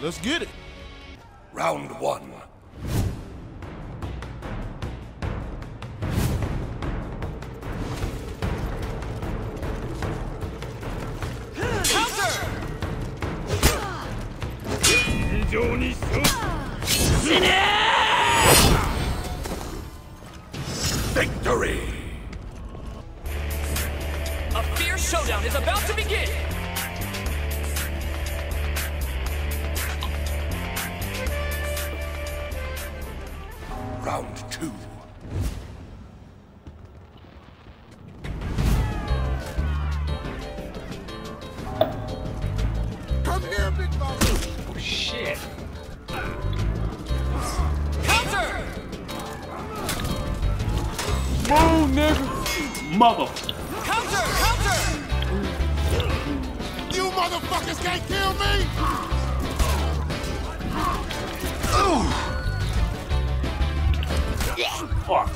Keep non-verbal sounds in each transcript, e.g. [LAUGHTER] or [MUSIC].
Let's get it. Round one. Counter! Victory! A fierce showdown is about to begin! Round two. Come here, big dog. Oh, shit. Counter! Move, nigga. Mother. Counter! Counter! You motherfuckers can't kill me. Fuck.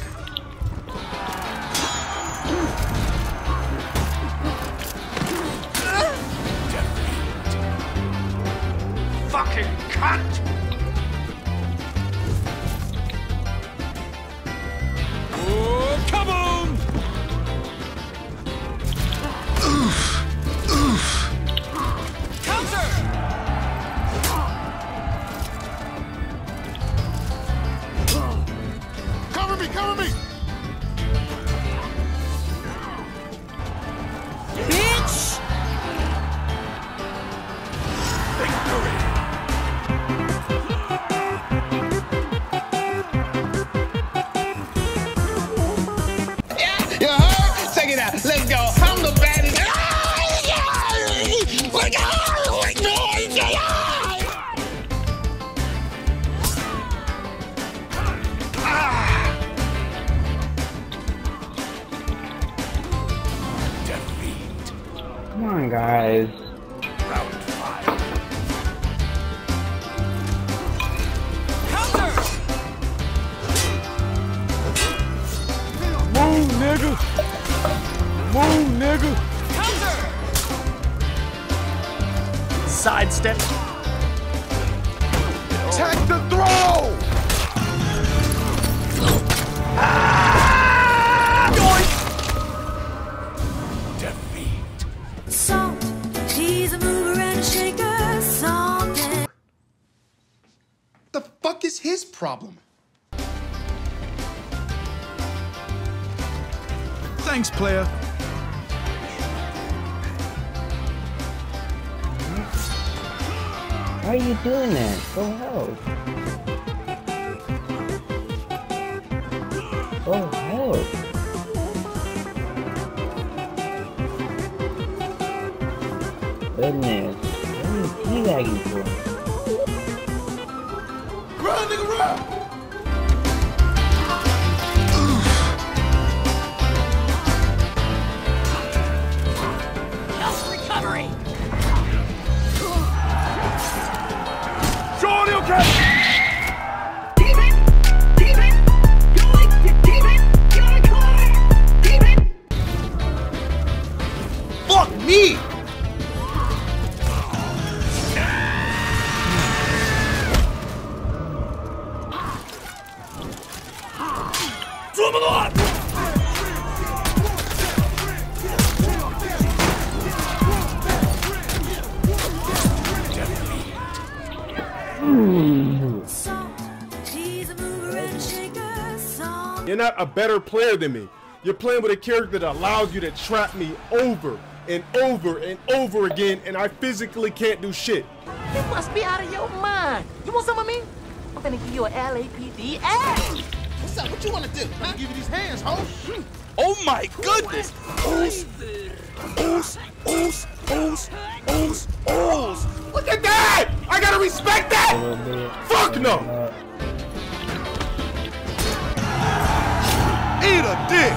Fucking cunt! Cover me, nigga. Counter! Sidestep. Check the throw. Ah! Defeat. Salt, he's a mover and a shaker. Salt and The fuck is his problem? Thanks, player. Why are you doing that? Go help. Go help. Goodness. What are you teabagging for? Run, nigga, run. Okay. Not a better player than me. You're playing with a character that allows you to trap me over and over and over again, and I physically can't do shit. You must be out of your mind. You want some of me? I'm gonna give you a LAPD ass. What's up? What you want to do? Huh? Give you these hands, ho. Hmm. Oh my goodness! Oos! Oos! Oos! Oos! Oos! Oos! Look at that! I gotta respect that! A little bit. Fuck no! Uh, a dick!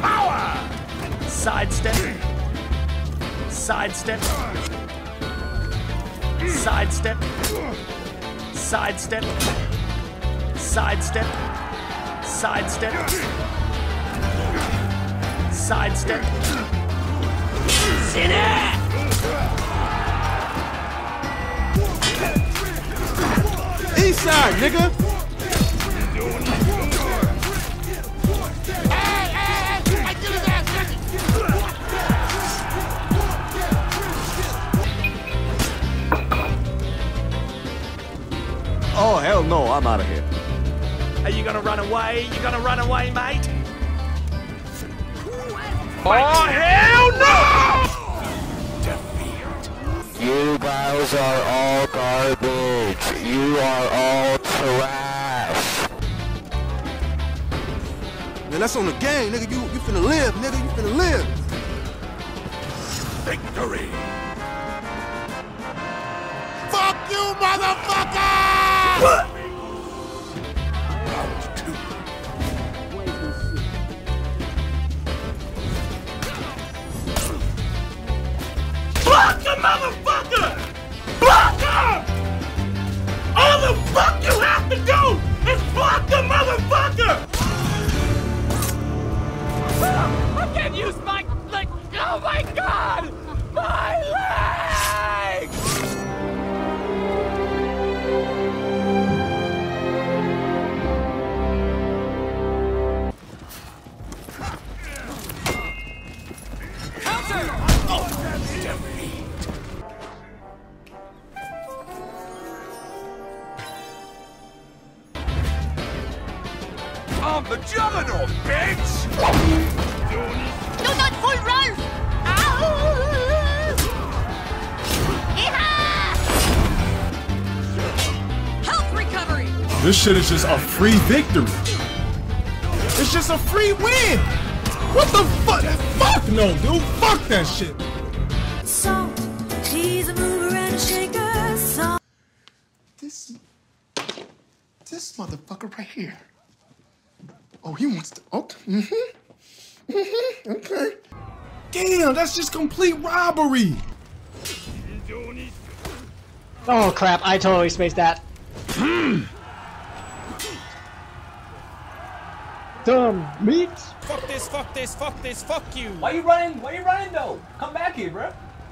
Power! Sidestep. Sidestep. Sidestep. Sidestep. Sidestep. Sidestep. Sidestep. Sit it! East side, nigga. Oh hell no, I'm out of here. Are you gonna run away? You gonna run away, mate? Oh hell no! You guys are all garbage. You are all trash. Man, that's on the game, nigga. You you finna live, nigga. You finna live. Victory. Fuck you, motherfucker! Motherfucker! Block him! All the fuck you have to do is block the motherfucker! I can't use my leg. Oh my god! My leg! I'm the Juggernaut, bitch! Do not fool Ralph! Health recovery! This shit is just a free victory. It's just a free win. What the fuck? Fuck no, dude. Fuck that shit. Salt, she's a mover and a shaker. Salt. This, this motherfucker right here. Oh, he wants to. Okay. Mm-hmm. Mm-hmm. Okay. Damn, that's just complete robbery. Oh crap, I totally spaced that. Dumb meat. Fuck this, fuck this, fuck this, fuck you. Why you running? Why you running though? Come back here, bro.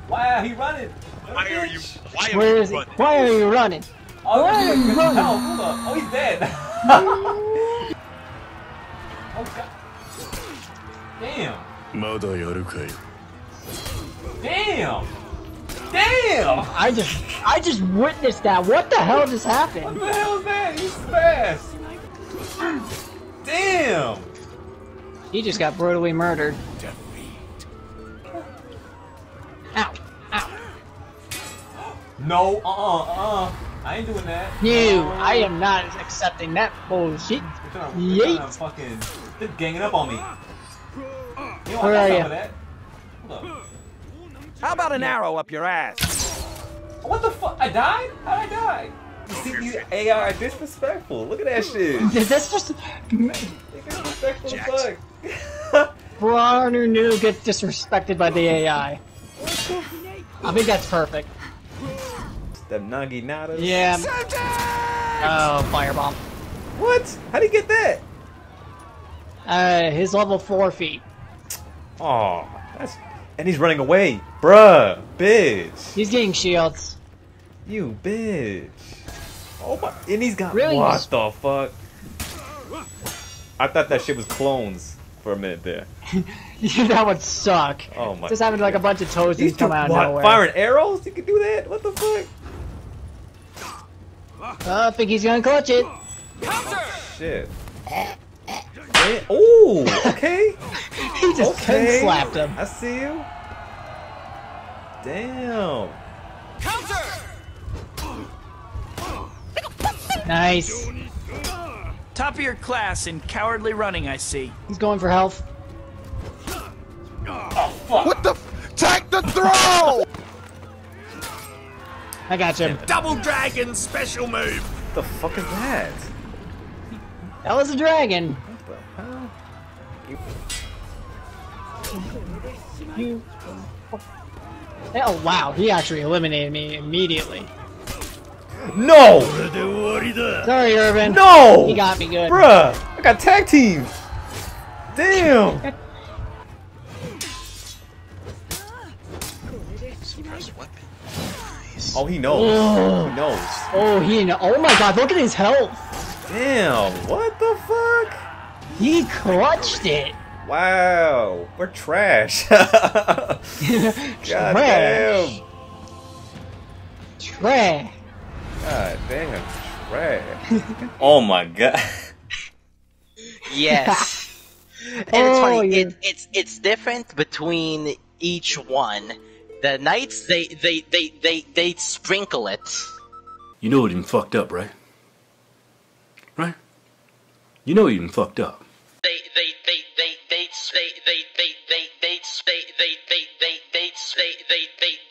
Why are he running? Why are you? Why are Where you is he? running? Why are you running? Oh, Why are you running? Oh, hold up. Oh, he's dead. [LAUGHS] [LAUGHS] Damn. Damn. Damn. I just, I just witnessed that. What the hell just happened? What happened? the hell is that? He's fast. Damn. He just got brutally murdered. Ow, ow. No. Uh. Uh. Uh. I ain't doing that. No, No. I am not accepting that bullshit. They're trying to, they're trying to Yeet. fucking. They're ganging up on me. You know, Where are some ya? of that. Hold up. How about an arrow up your ass? What the fuck? I died? How'd I die? You see, these AI are disrespectful. Look at that shit. Is this just They disrespectful as fuck. [LAUGHS] Bronner new gets disrespected by the AI. I think that's perfect. Them Nagi Nadas. Yeah. Oh, firebomb. What? How'd he get that? Uh, his level four feat. Oh, that's. And he's running away. Bruh. Bitch. He's getting shields. You bitch. Oh my. And he's got. Really? What the fuck? I thought that shit was clones for a minute there. [LAUGHS] that would suck. Oh my. Just having like a bunch of toes just come out of what, nowhere. Firing arrows? You can do that? What the fuck? Oh, I think he's gonna clutch it. Shit. Oh, okay. He just Okay. pin slapped him. I see you. Damn. Counter. Nice. Top of your class in cowardly running, I see. He's going for health. Oh, fuck. What the? F- Take the throw! I got you. Double dragon special move. What the fuck is that? That was a dragon. You. Oh wow, he actually eliminated me immediately. No! Sorry, Irvin. No! He got me good. Bruh, I got tag team. Damn. Oh, he knows. Ugh. He knows. Oh, he know. Oh my god, look at his health. Damn, what the fuck? He clutched it. Wow, we're trash. God [LAUGHS] damn. Trash. God damn, trash. oh my god. Yes. [LAUGHS] and it's Oh, funny. yeah. It, it's it's different between each one. The knights they they they they they sprinkle it. You know it even fucked up, right? Right? You know it even fucked up. They they they they they they they they they they they they they they they they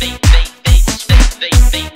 they, they, they, they, they, they.